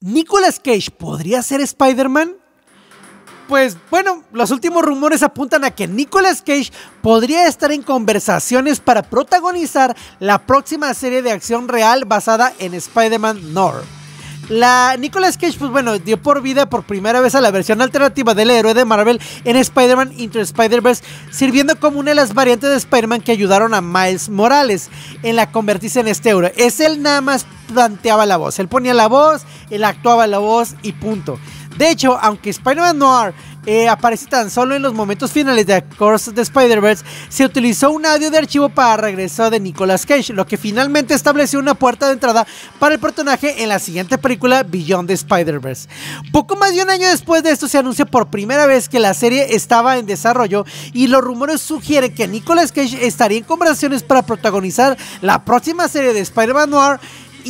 ¿Nicolas Cage podría ser Spider-Man? Pues bueno, los últimos rumores apuntan a que Nicolas Cage podría estar en conversaciones para protagonizar la próxima serie de acción real basada en Spider-Man North. La Nicolas Cage, pues bueno, dio por vida por primera vez a la versión alternativa del héroe de Marvel en Spider-Man Into Spider-Verse, sirviendo como una de las variantes de Spider-Man que ayudaron a Miles Morales en la convertirse en este héroe. Es él nada más planteaba la voz, él ponía la voz, él actuaba la voz y punto. De hecho, aunque Spider-Man Noir eh, aparece tan solo en los momentos finales de Course de Spider-Verse, se utilizó un audio de archivo para regreso de Nicolas Cage, lo que finalmente estableció una puerta de entrada para el personaje en la siguiente película Beyond the Spider-Verse. Poco más de un año después de esto se anuncia por primera vez que la serie estaba en desarrollo y los rumores sugieren que Nicolas Cage estaría en conversaciones para protagonizar la próxima serie de Spider-Man Noir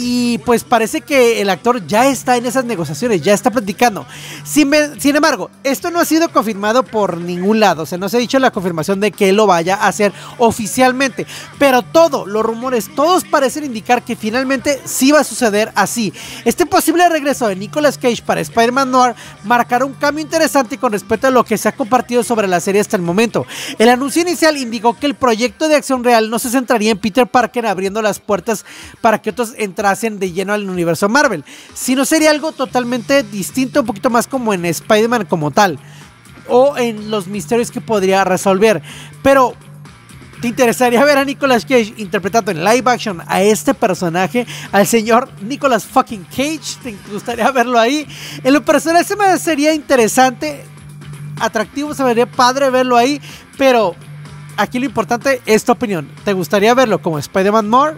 y pues parece que el actor ya está en esas negociaciones, ya está platicando. Sin, sin, embargo, esto no ha sido confirmado por ningún lado. O sea, no se ha dicho la confirmación de que lo vaya a hacer oficialmente. Pero todo, los rumores, todos parecen indicar que finalmente sí va a suceder así. Este posible regreso de Nicolas Cage para Spider-Man Noir marcará un cambio interesante con respecto a lo que se ha compartido sobre la serie hasta el momento. El anuncio inicial indicó que el proyecto de acción real no se centraría en Peter Parker abriendo las puertas para que otros entraran hacen de lleno al universo Marvel, sino sería algo totalmente distinto, un poquito más como en Spider-Man como tal, o en los misterios que podría resolver. Pero, ¿te interesaría ver a Nicolas Cage interpretando en live action a este personaje, al señor Nicolas fucking Cage? ¿Te gustaría verlo ahí? En lo personal se me sería interesante, atractivo, se vería padre verlo ahí, pero aquí lo importante es tu opinión. ¿Te gustaría verlo como Spider-Man More?